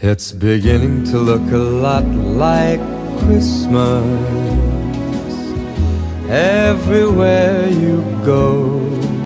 It's beginning to look a lot like Christmas everywhere you go.